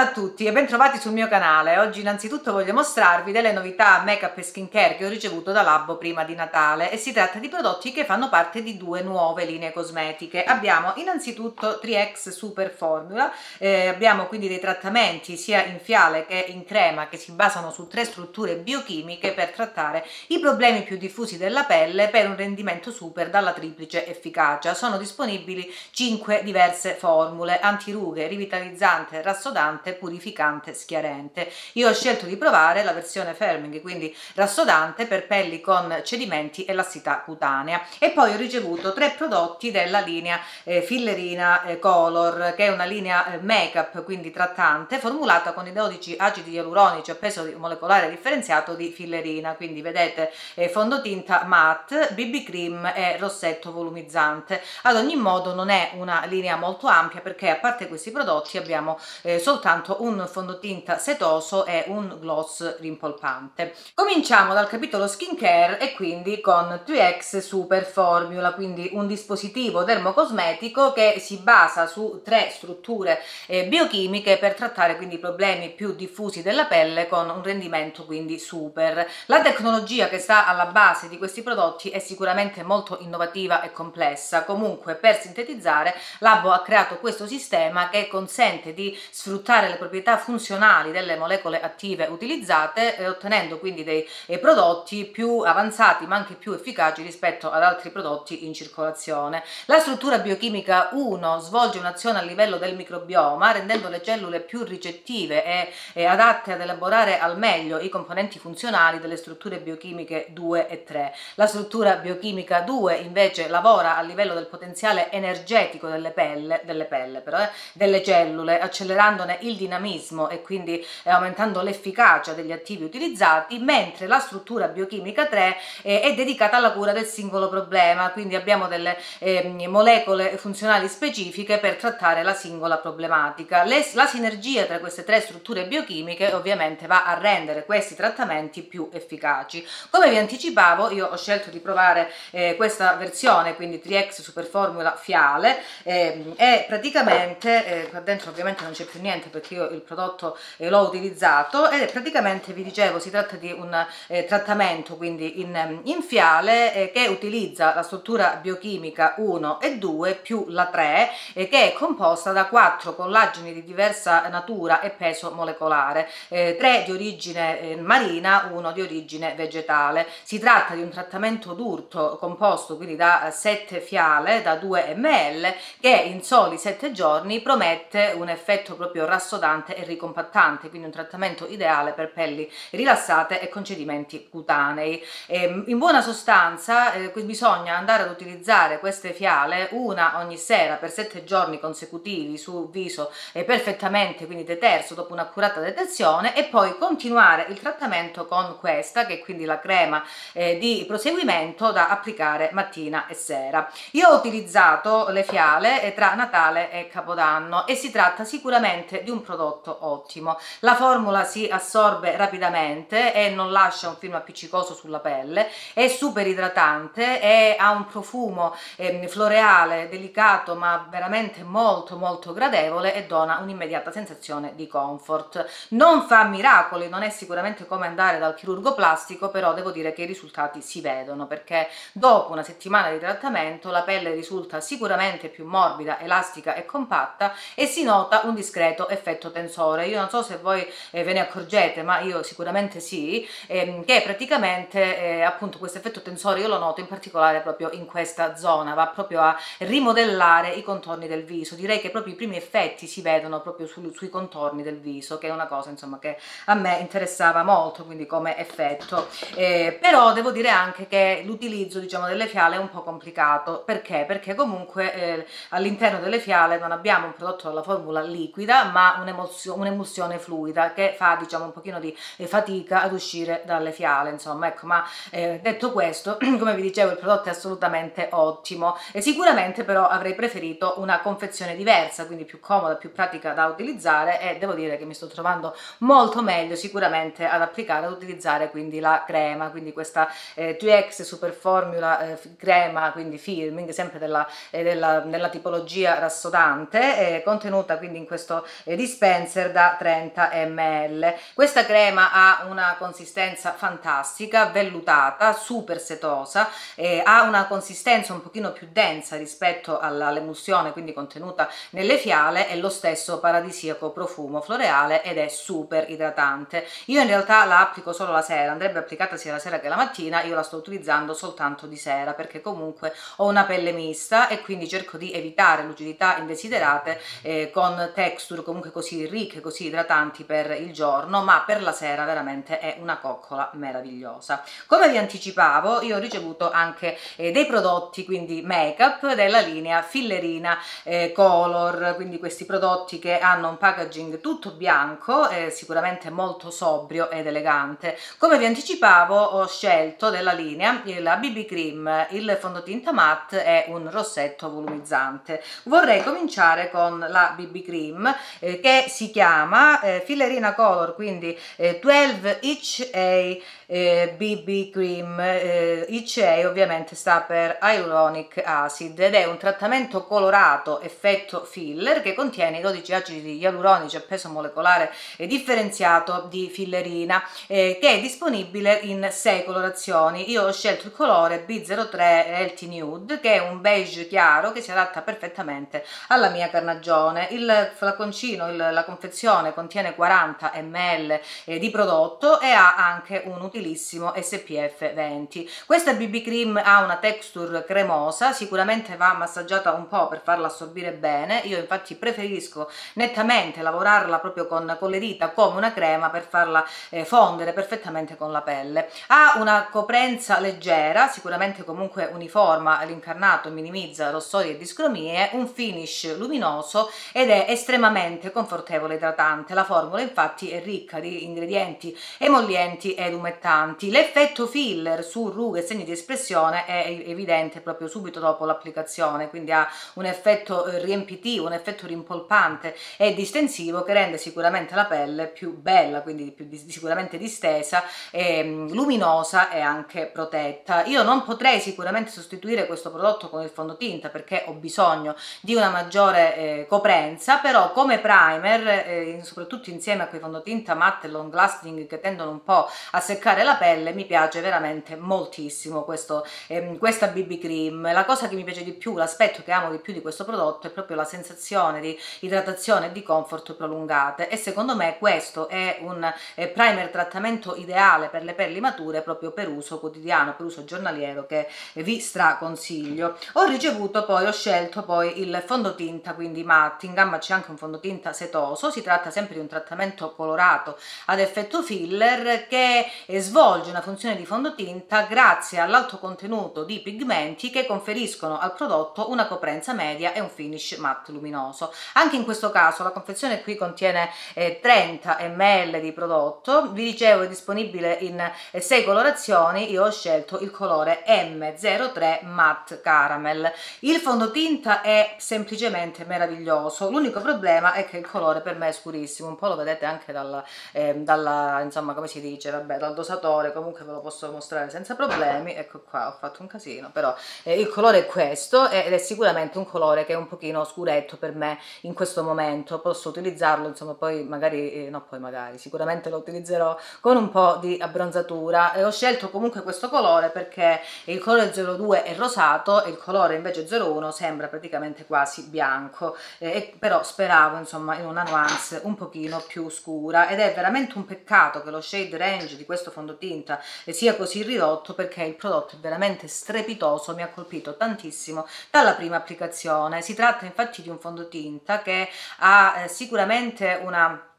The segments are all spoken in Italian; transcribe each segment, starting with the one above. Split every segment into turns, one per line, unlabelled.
Buongiorno a tutti e bentrovati sul mio canale. Oggi innanzitutto voglio mostrarvi delle novità make up e skincare che ho ricevuto da Labbo prima di Natale e si tratta di prodotti che fanno parte di due nuove linee cosmetiche. Abbiamo innanzitutto 3X Super Formula, eh, abbiamo quindi dei trattamenti sia in fiale che in crema che si basano su tre strutture biochimiche per trattare i problemi più diffusi della pelle per un rendimento super dalla triplice efficacia. Sono disponibili 5 diverse formule, antirughe, rivitalizzante, rassodante rassodante, purificante, schiarente. Io ho scelto di provare la versione firming, quindi rassodante per pelli con cedimenti e lassità cutanea. E poi ho ricevuto tre prodotti della linea eh, Fillerina eh, Color, che è una linea eh, make-up, quindi trattante, formulata con i 12 acidi ialuronici a peso molecolare differenziato di Fillerina. Quindi vedete eh, fondotinta matte, BB cream e rossetto volumizzante. Ad ogni modo non è una linea molto ampia perché a parte questi prodotti abbiamo eh, soltanto un fondotinta setoso e un gloss rimpolpante. Cominciamo dal capitolo skincare e quindi con 3X Super Formula, quindi un dispositivo dermocosmetico che si basa su tre strutture eh, biochimiche per trattare quindi i problemi più diffusi della pelle con un rendimento quindi super. La tecnologia che sta alla base di questi prodotti è sicuramente molto innovativa e complessa, comunque per sintetizzare Labo ha creato questo sistema che consente di sfruttare le proprietà funzionali delle molecole attive utilizzate eh, ottenendo quindi dei eh, prodotti più avanzati ma anche più efficaci rispetto ad altri prodotti in circolazione. La struttura biochimica 1 svolge un'azione a livello del microbioma rendendo le cellule più ricettive e, e adatte ad elaborare al meglio i componenti funzionali delle strutture biochimiche 2 e 3. La struttura biochimica 2 invece lavora a livello del potenziale energetico delle pelle, delle, pelle però, eh, delle cellule accelerandone aumentandone il dinamismo e quindi eh, aumentando l'efficacia degli attivi utilizzati, mentre la struttura biochimica 3 eh, è dedicata alla cura del singolo problema, quindi abbiamo delle eh, molecole funzionali specifiche per trattare la singola problematica. Le, la sinergia tra queste tre strutture biochimiche ovviamente va a rendere questi trattamenti più efficaci. Come vi anticipavo io ho scelto di provare eh, questa versione, quindi 3X Super Formula Fiale ehm, e praticamente qua dentro ovviamente non c'è più niente niente perché io il prodotto eh, l'ho utilizzato e praticamente vi dicevo si tratta di un eh, trattamento quindi in, in fiale eh, che utilizza la struttura biochimica 1 e 2 più la 3 che è composta da 4 collageni di diversa natura e peso molecolare 3 eh, di origine eh, marina 1 di origine vegetale. Si tratta di un trattamento d'urto composto quindi da 7 fiale da 2 ml che in soli 7 giorni promette un effetto proprio rassodante e ricompattante, quindi un trattamento ideale per pelli rilassate e con cedimenti cutanei. E ehm, in buona sostanza eh, bisogna andare ad utilizzare queste fiale una ogni sera per 7 giorni consecutivi su viso eh, perfettamente quindi deterso dopo un'accurata detersione e poi continuare il trattamento con questa che è quindi la crema eh, di proseguimento da applicare mattina e sera. Io ho utilizzato le fiale eh, tra Natale e Capodanno e si tratta sicuramente di un prodotto ottimo. La formula si assorbe rapidamente e non lascia un film appiccicoso sulla pelle, è super idratante e ha un profumo eh, floreale delicato ma veramente molto molto gradevole e dona un'immediata sensazione di comfort. Non fa miracoli, non è sicuramente come andare dal chirurgo plastico, però devo dire che i risultati si vedono perché dopo una settimana di trattamento la pelle risulta sicuramente più morbida, elastica e compatta e si nota un discreto effetto tensore. Io non so se voi eh, ve ne accorgete, ma io sicuramente sì, ehm, che praticamente eh, appunto questo effetto tensore io lo noto in particolare proprio in questa zona, va proprio a rimodellare i contorni del viso. Direi che proprio i primi effetti si vedono proprio su, sui contorni del viso, che è una cosa insomma che a me interessava molto, quindi come effetto. Eh, però devo dire anche che l'utilizzo diciamo delle fiale è un po' complicato, perché? Perché comunque eh, all'interno delle fiale non abbiamo un prodotto dalla formula liquida, ma un'emulsione fluida che fa diciamo un pochino di eh, fatica ad uscire dalle fiale insomma ecco ma eh, detto questo come vi dicevo il prodotto è assolutamente ottimo e sicuramente però avrei preferito una confezione diversa quindi più comoda più pratica da utilizzare e devo dire che mi sto trovando molto meglio sicuramente ad applicare ad utilizzare quindi la crema quindi questa eh, 2X Super Formula eh, crema quindi filming sempre della, eh, della, della tipologia rassodante contenuta quindi in questo eh, dispenser da 30 ml. Questa crema ha una consistenza fantastica, vellutata, super setosa, eh, ha una consistenza un pochino più densa rispetto all'emulsione, quindi contenuta nelle fiale, e lo stesso paradisiaco profumo floreale ed è super idratante. Io in realtà la applico solo la sera, andrebbe applicata sia la sera che la mattina, io la sto utilizzando soltanto di sera perché comunque ho una pelle mista e quindi cerco di evitare lucidità indesiderate eh, con texture comunque così ricche, così idratanti per il giorno, ma per la sera veramente è una coccola meravigliosa. Come vi anticipavo, io ho ricevuto anche eh, dei prodotti, quindi make up della linea Fillerina eh, Color, quindi questi prodotti che hanno un packaging tutto bianco, eh, sicuramente molto sobrio ed elegante. Come vi anticipavo, ho scelto della linea la BB Cream, il fondotinta matte e un rossetto volumizzante. Vorrei cominciare con la BB Cream eh, che si chiama eh, Fillerina Color, quindi eh, 12 Each A eh, BB Cream, eh, ICA ovviamente sta per Hyaluronic Acid ed è un trattamento colorato effetto filler che contiene i 12 acidi ialuronici a peso molecolare e differenziato di fillerina eh, che è disponibile in 6 colorazioni. Io ho scelto il colore B03 Healthy Nude che è un beige chiaro che si adatta perfettamente alla mia carnagione. Il flaconcino, il, la confezione contiene 40 ml eh, di prodotto e ha anche un utilizzo utilissimo SPF 20 questa BB cream ha una texture cremosa sicuramente va massaggiata un po' per farla assorbire bene. Io infatti preferisco nettamente lavorarla proprio con, con le dita come una crema per farla eh, fondere perfettamente con la pelle. Ha una coprenza leggera sicuramente comunque uniforma l'incarnato minimizza rossori e discromie un finish luminoso ed è estremamente confortevole e idratante. La formula infatti è ricca di ingredienti emollienti ed umettanti importanti. L'effetto filler su rughe e segni di espressione è evidente proprio subito dopo l'applicazione, quindi ha un effetto eh, riempitivo, un effetto rimpolpante e distensivo che rende sicuramente la pelle più bella, quindi più sicuramente distesa, e, mm, luminosa e anche protetta. Io non potrei sicuramente sostituire questo prodotto con il fondotinta perché ho bisogno di una maggiore eh, coprenza, però come primer, eh, soprattutto insieme a quei fondotinta matte long lasting che tendono un po' a seccare la pelle mi piace veramente moltissimo questo, ehm, questa BB cream. La cosa che mi piace di più l'aspetto che amo di più di questo prodotto è proprio la sensazione di idratazione e di comfort prolungate e secondo me questo è un eh, primer trattamento ideale per le pelli mature proprio per uso quotidiano per uso giornaliero che vi straconsiglio. Ho ricevuto poi ho scelto poi il fondotinta quindi matte in gamma c'è anche un fondotinta setoso. Si tratta sempre di un trattamento colorato ad effetto filler che svolge una funzione di fondotinta grazie all'alto contenuto di pigmenti che conferiscono al prodotto una coprenza media e un finish matte luminoso. Anche in questo caso la confezione qui contiene eh, 30 ml di prodotto, vi dicevo è disponibile in eh, 6 colorazioni, io ho scelto il colore M03 Matte Caramel. Il fondotinta è semplicemente meraviglioso, l'unico problema è che il colore per me è scurissimo, un po' lo vedete anche dalla, eh, dalla insomma come si dice, vabbè, dal dosatore dosatore comunque ve lo posso mostrare senza problemi. Ecco qua ho fatto un casino però eh, il colore è questo ed è sicuramente un colore che è un pochino scuretto per me in questo momento. Posso utilizzarlo insomma poi magari eh, no poi magari sicuramente lo utilizzerò con un po' di abbronzatura. E ho scelto comunque questo colore perché il colore 02 è rosato e il colore invece 01 sembra praticamente quasi bianco. Eh, però speravo insomma in una nuance un pochino più scura ed è veramente un peccato che lo shade range di questo fondotinta fondotinta sia così ridotto perché il prodotto è veramente strepitoso, mi ha colpito tantissimo dalla prima applicazione. Si tratta infatti di un fondotinta che ha eh, sicuramente una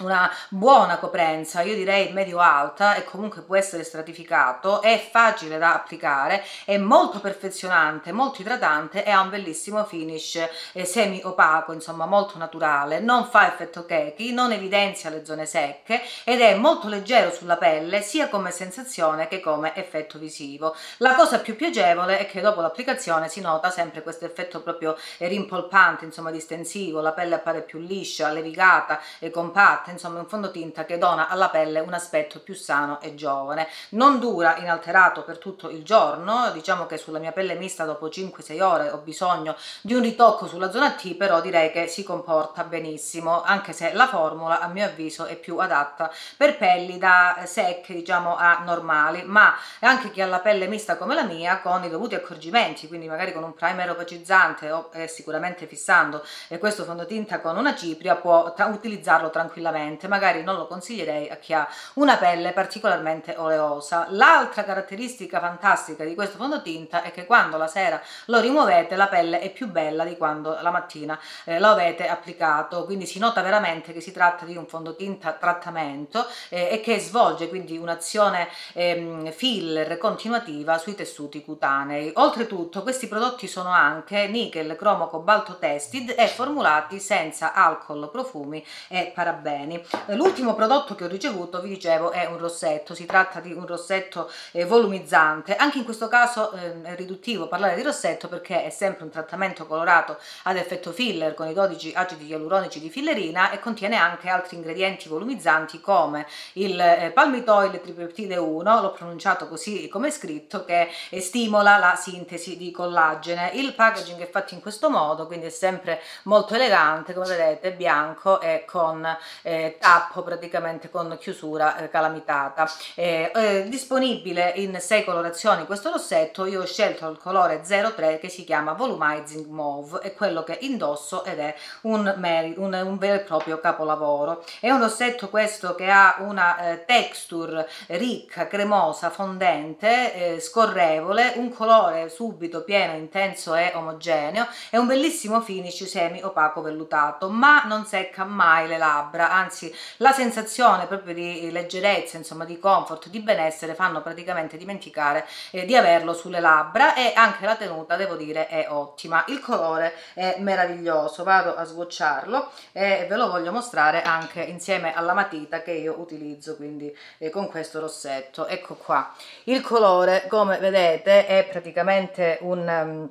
una buona coprenza, io direi medio-alta e comunque può essere stratificato, è facile da applicare, è molto perfezionante, molto idratante e ha un bellissimo finish eh, semi opaco, insomma molto naturale, non fa effetto cakey, non evidenzia le zone secche ed è molto leggero sulla pelle sia come sensazione che come effetto visivo. La cosa più piacevole è che dopo l'applicazione si nota sempre questo effetto proprio rimpolpante, insomma distensivo, la pelle appare più liscia, levigata e compatta, tratta insomma un fondotinta che dona alla pelle un aspetto più sano e giovane. Non dura inalterato per tutto il giorno diciamo che sulla mia pelle mista dopo 5-6 ore ho bisogno di un ritocco sulla zona T però direi che si comporta benissimo anche se la formula a mio avviso è più adatta per pelli da secche diciamo a normali ma anche chi ha la pelle mista come la mia con i dovuti accorgimenti quindi magari con un primer opacizzante o eh, sicuramente fissando e questo fondotinta con una cipria può tra utilizzarlo tranquillamente magari non lo consiglierei a chi ha una pelle particolarmente oleosa. L'altra caratteristica fantastica di questo fondotinta è che quando la sera lo rimuovete la pelle è più bella di quando la mattina eh, lo avete applicato. Quindi si nota veramente che si tratta di un fondotinta trattamento eh, e che svolge quindi un'azione ehm, filler continuativa sui tessuti cutanei. Oltretutto questi prodotti sono anche nickel cromo cobalto tested e formulati senza alcol profumi e parabeni l'ultimo prodotto che ho ricevuto vi dicevo è un rossetto. Si tratta di un rossetto eh, volumizzante anche in questo caso eh, è riduttivo parlare di rossetto perché è sempre un trattamento colorato ad effetto filler con i 12 acidi ialuronici di fillerina e contiene anche altri ingredienti volumizzanti come il eh, palmitoil tripeptide 1 l'ho pronunciato così come scritto che stimola la sintesi di collagene. Il packaging è fatto in questo modo quindi è sempre molto elegante. Come vedete bianco e con eh, tappo praticamente con chiusura eh, calamitata. Eh, eh, disponibile in 6 colorazioni questo rossetto io ho scelto il colore 03 che si chiama volumizing mauve è quello che indosso ed è un, un, un vero e proprio capolavoro. È un rossetto questo che ha una eh, texture ricca cremosa fondente eh, scorrevole un colore subito pieno intenso e omogeneo. E un bellissimo finish semi opaco vellutato ma non secca mai le labbra anzi la sensazione proprio di leggerezza insomma di comfort di benessere fanno praticamente dimenticare eh, di averlo sulle labbra e anche la tenuta devo dire è ottima. Il colore è meraviglioso vado a swatcharlo e ve lo voglio mostrare anche insieme alla matita che io utilizzo quindi eh, con questo rossetto. Ecco qua. Il colore come vedete è praticamente un um,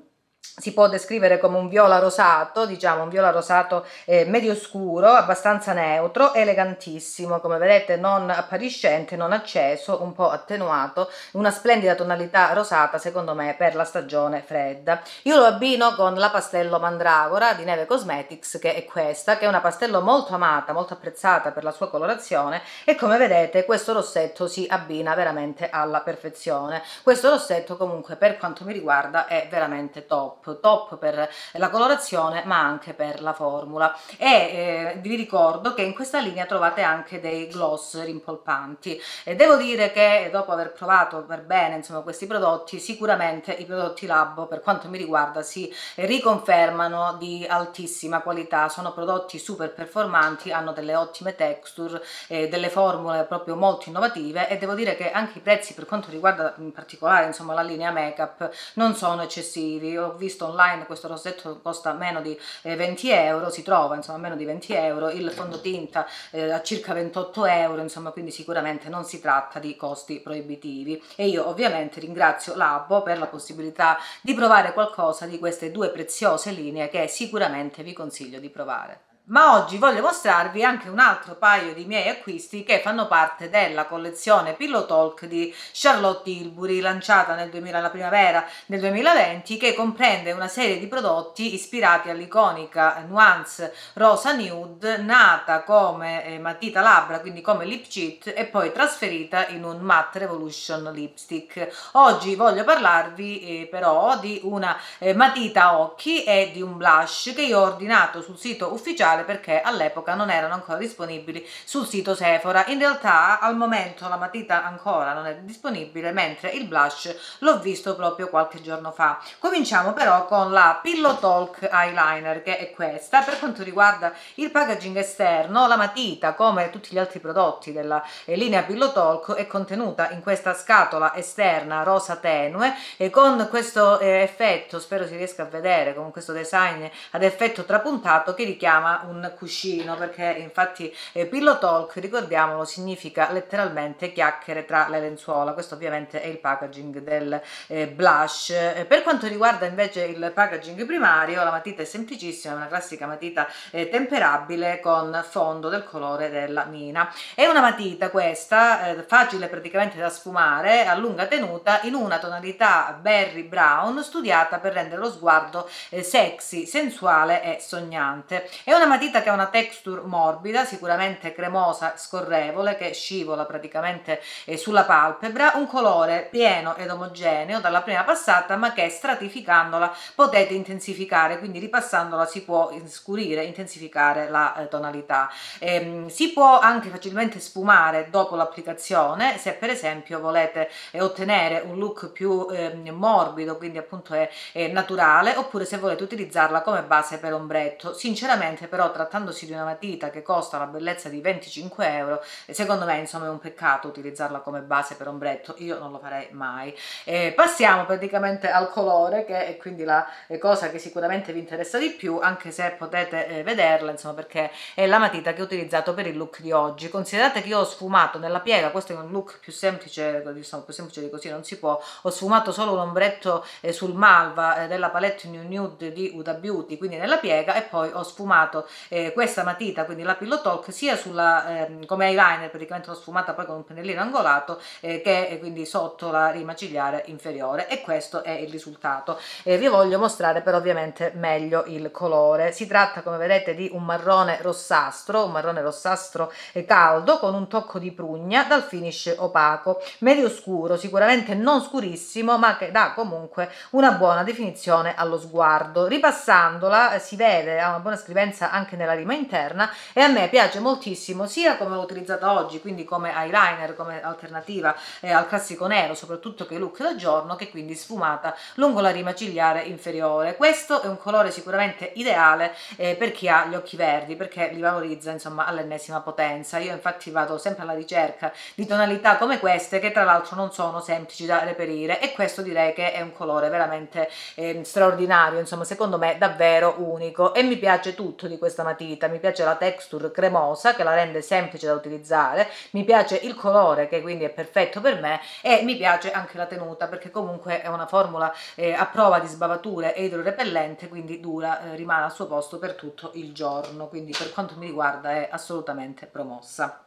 si può descrivere come un viola rosato, diciamo un viola rosato eh, medio scuro, abbastanza neutro, elegantissimo, come vedete non appariscente, non acceso, un po' attenuato, una splendida tonalità rosata secondo me per la stagione fredda. Io lo abbino con la pastello mandragora di Neve Cosmetics che è questa, che è una pastello molto amata, molto apprezzata per la sua colorazione e come vedete questo rossetto si abbina veramente alla perfezione. Questo rossetto comunque per quanto mi riguarda è veramente top top, per la colorazione ma anche per la formula. E eh, vi ricordo che in questa linea trovate anche dei gloss rimpolpanti. E devo dire che dopo aver provato per bene insomma questi prodotti sicuramente i prodotti Labbo per quanto mi riguarda si riconfermano di altissima qualità. Sono prodotti super performanti hanno delle ottime texture eh, delle formule proprio molto innovative. E devo dire che anche i prezzi per quanto riguarda in particolare insomma la linea make up non sono eccessivi. Ho visto visto online questo rossetto costa meno di eh, 20 euro, si trova insomma meno di 20 euro, il fondotinta eh, a circa 28 euro, insomma quindi sicuramente non si tratta di costi proibitivi. E io ovviamente ringrazio Labbo per la possibilità di provare qualcosa di queste due preziose linee che sicuramente vi consiglio di provare ma oggi voglio mostrarvi anche un altro paio di miei acquisti che fanno parte della collezione Pillow Talk di Charlotte Tilbury lanciata nel 2000, la primavera del 2020 che comprende una serie di prodotti ispirati all'iconica Nuance Rosa Nude nata come eh, matita labbra quindi come lip cheat e poi trasferita in un Matte Revolution lipstick. Oggi voglio parlarvi eh, però di una eh, matita occhi e di un blush che io ho ordinato sul sito ufficiale digitale perché all'epoca non erano ancora disponibili sul sito Sephora. In realtà al momento la matita ancora non è disponibile mentre il blush l'ho visto proprio qualche giorno fa. Cominciamo però con la Pillow Talk Eyeliner che è questa. Per quanto riguarda il packaging esterno la matita come tutti gli altri prodotti della eh, linea Pillow Talk è contenuta in questa scatola esterna rosa tenue e con questo eh, effetto, spero si riesca a vedere, con questo design ad effetto trapuntato che richiama un cuscino perché infatti eh, Pillow Talk, ricordiamolo, significa letteralmente chiacchiere tra le lenzuola, questo ovviamente è il packaging del eh, blush. Eh, per quanto riguarda invece il packaging primario, la matita è semplicissima, è una classica matita eh, temperabile con fondo del colore della mina. È una matita questa, eh, facile praticamente da sfumare, a lunga tenuta, in una tonalità berry brown, studiata per rendere lo sguardo eh, sexy, sensuale e sognante. È una matita che ha una texture morbida, sicuramente cremosa, scorrevole, che scivola praticamente eh, sulla palpebra, un colore pieno ed omogeneo dalla prima passata, ma che stratificandola potete intensificare, quindi ripassandola si può scurire, intensificare la eh, tonalità. Ehm, si può anche facilmente sfumare dopo l'applicazione, se per esempio volete eh, ottenere un look più eh, morbido, quindi appunto è, è naturale, oppure se volete utilizzarla come base per ombretto. Sinceramente però trattandosi di una matita che costa la bellezza di 25 euro, secondo me insomma è un peccato utilizzarla come base per ombretto, io non lo farei mai. Eh, passiamo praticamente al colore che è quindi la cosa che sicuramente vi interessa di più, anche se potete eh, vederla insomma perché è la matita che ho utilizzato per il look di oggi. Considerate che io ho sfumato nella piega, questo è un look più semplice, diciamo più semplice di così non si può, ho sfumato solo un ombretto eh, sul malva eh, della palette New Nude di Uda Beauty, quindi nella piega e poi ho sfumato eh, questa matita, quindi la Pillow Talk, sia sulla, ehm, come eyeliner, praticamente l'ho sfumata poi con un pennellino angolato, eh, che eh, quindi sotto la rima cigliare inferiore e questo è il risultato. Eh, vi voglio mostrare però ovviamente meglio il colore. Si tratta come vedete di un marrone rossastro, un marrone rossastro caldo con un tocco di prugna dal finish opaco, medio scuro, sicuramente non scurissimo ma che dà comunque una buona definizione allo sguardo. Ripassandola eh, si vede, ha una buona scrivenza anche nella rima interna e a me piace moltissimo sia come l'ho utilizzata oggi, quindi come eyeliner, come alternativa eh, al classico nero, soprattutto che look da giorno, che quindi sfumata lungo la rima cigliare inferiore. Questo è un colore sicuramente ideale eh, per chi ha gli occhi verdi, perché li valorizza insomma all'ennesima potenza. Io infatti vado sempre alla ricerca di tonalità come queste, che tra l'altro non sono semplici da reperire e questo direi che è un colore veramente eh, straordinario, insomma secondo me davvero unico e mi piace tutto di questa matita, mi piace la texture cremosa che la rende semplice da utilizzare, mi piace il colore che quindi è perfetto per me e mi piace anche la tenuta perché comunque è una formula eh, a prova di sbavature e idrorepellente quindi dura, eh, rimane al suo posto per tutto il giorno quindi per quanto mi riguarda è assolutamente promossa.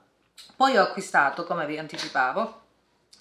Poi ho acquistato, come vi anticipavo,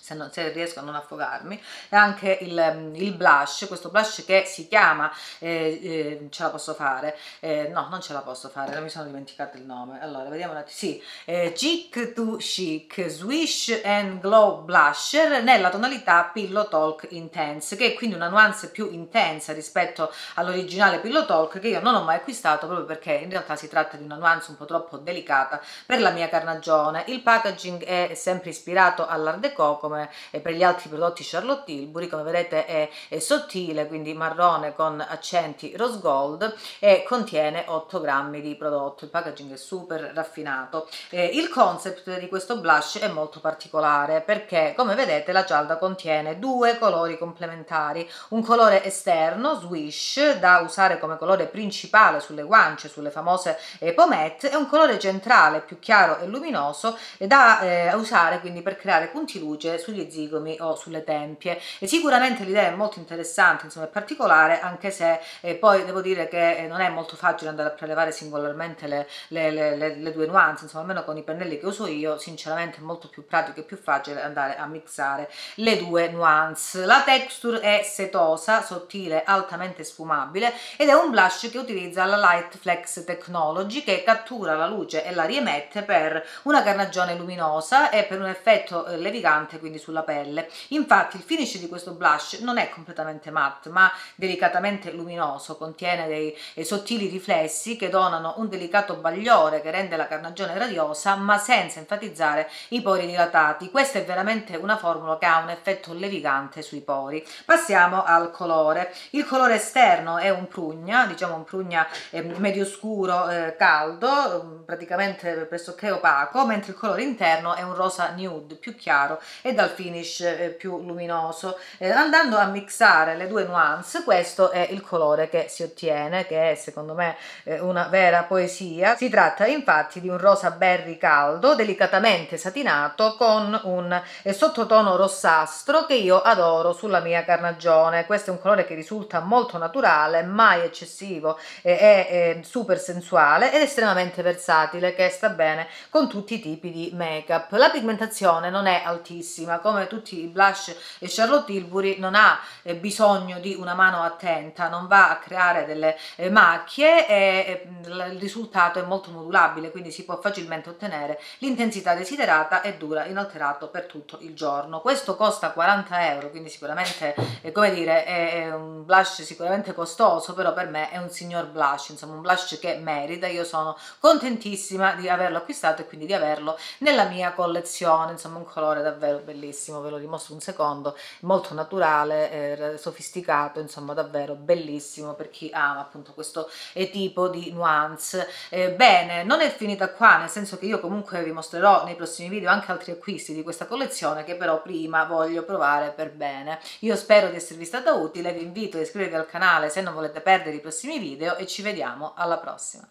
se, non, se riesco a non affogarmi, e anche il, mm, il, blush, questo blush che si chiama, eh, eh, ce la posso fare, eh, no non ce la posso fare, mi sono dimenticato il nome, allora vediamo un attimo, sì, eh, Chic to Chic Swish and Glow Blusher nella tonalità Pillow Talk Intense, che è quindi una nuance più intensa rispetto all'originale Pillow Talk che io non ho mai acquistato proprio perché in realtà si tratta di una nuance un po' troppo delicata per la mia carnagione. Il packaging è sempre ispirato all'Art Deco come come per gli altri prodotti Charlotte Tilbury, come vedete è, è sottile, quindi marrone con accenti rose gold e contiene 8 grammi di prodotto, il packaging è super raffinato. Eh, il concept di questo blush è molto particolare perché come vedete la cialda contiene due colori complementari, un colore esterno, swish, da usare come colore principale sulle guance, sulle famose eh, pomette, e un colore centrale più chiaro e luminoso da eh, usare quindi per creare punti luce sugli zigomi o sulle tempie. E sicuramente l'idea è molto interessante insomma è particolare anche se eh, poi devo dire che eh, non è molto facile andare a prelevare singolarmente le, le, le, le, due nuance insomma almeno con i pennelli che uso io sinceramente è molto più pratico e più facile andare a mixare le due nuance. La texture è setosa sottile altamente sfumabile ed è un blush che utilizza la Light Flex Technology che cattura la luce e la riemette per una carnagione luminosa e per un effetto eh, levigante quindi sulla pelle. Infatti il finish di questo blush non è completamente matte ma delicatamente luminoso, contiene dei, dei sottili riflessi che donano un delicato bagliore che rende la carnagione radiosa ma senza enfatizzare i pori dilatati. Questa è veramente una formula che ha un effetto levigante sui pori. Passiamo al colore. Il colore esterno è un prugna, diciamo un prugna eh, medio scuro eh, caldo, praticamente pressoché opaco, mentre il colore interno è un rosa nude più chiaro ed dal finish eh, più luminoso. Eh, andando a mixare le due nuance questo è il colore che si ottiene che è secondo me eh, una vera poesia. Si tratta infatti di un rosa berry caldo delicatamente satinato con un sottotono rossastro che io adoro sulla mia carnagione. Questo è un colore che risulta molto naturale mai eccessivo è super sensuale ed estremamente versatile che sta bene con tutti i tipi di make up la pigmentazione non è altissima come tutti i blush e Charlotte Tilbury non ha eh, bisogno di una mano attenta non va a creare delle eh, macchie e il risultato è molto modulabile quindi si può facilmente ottenere l'intensità desiderata e dura inalterato per tutto il giorno. Questo costa 40 euro quindi sicuramente eh, come dire è, è un blush sicuramente costoso però per me è un signor blush insomma un blush che merita. Io sono contentissima di averlo acquistato e quindi di averlo nella mia collezione insomma un colore davvero bellissimo ve lo dimostro un secondo molto naturale eh, sofisticato insomma davvero bellissimo per chi ama appunto questo eh, tipo di nuance. Eh, bene non è finita qua nel senso che io comunque vi mostrerò nei prossimi video anche altri acquisti di questa collezione che però prima voglio provare per bene. Io spero di esservi stata utile vi invito a iscrivervi al canale se non volete perdere i prossimi video e ci vediamo alla prossima